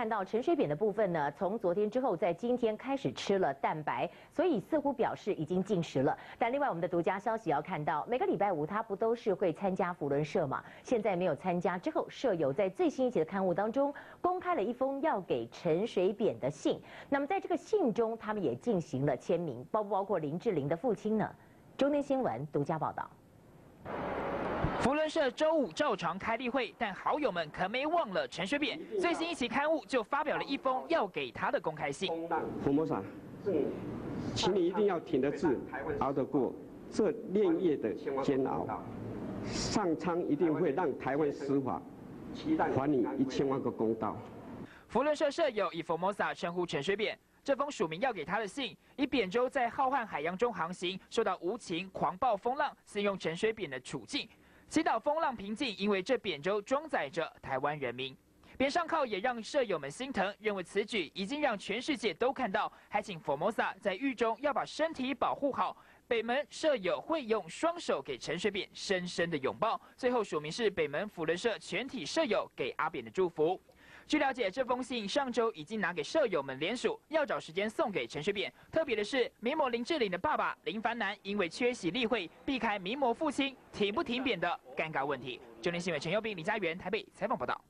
看到陈水扁的部分呢，从昨天之后，在今天开始吃了蛋白，所以似乎表示已经进食了。但另外，我们的独家消息要看到，每个礼拜五他不都是会参加福伦社嘛？现在没有参加之后，舍友在最新一期的刊物当中公开了一封要给陈水扁的信。那么在这个信中，他们也进行了签名，包不包括林志玲的父亲呢？中天新闻独家报道。福伦社周五照常开例会，但好友们可没忘了陈水扁。最新一期刊物就发表了一封要给他的公开信。福摩萨，请你一定要挺得住，熬得过这炼业的煎熬。上苍一定会让台湾司法还你一千万个公道。福伦社社友以福摩萨称呼陈水扁。这封署名要给他的信，以扁舟在浩瀚海洋中航行，受到无情狂暴风浪，形用陈水扁的处境。祈祷风浪平静，因为这扁舟装载着台湾人民。扁上靠也让舍友们心疼，认为此举已经让全世界都看到，还请佛摩萨在狱中要把身体保护好。北门舍友会用双手给陈水扁深深的拥抱，最后署名是北门辅仁社全体舍友给阿扁的祝福。据了解，这封信上周已经拿给舍友们联署，要找时间送给陈水扁。特别的是，名模林志玲的爸爸林凡南因为缺席例会，避开名模父亲挺不挺扁的尴尬问题。中央新闻陈佑斌、李佳源台北采访报道。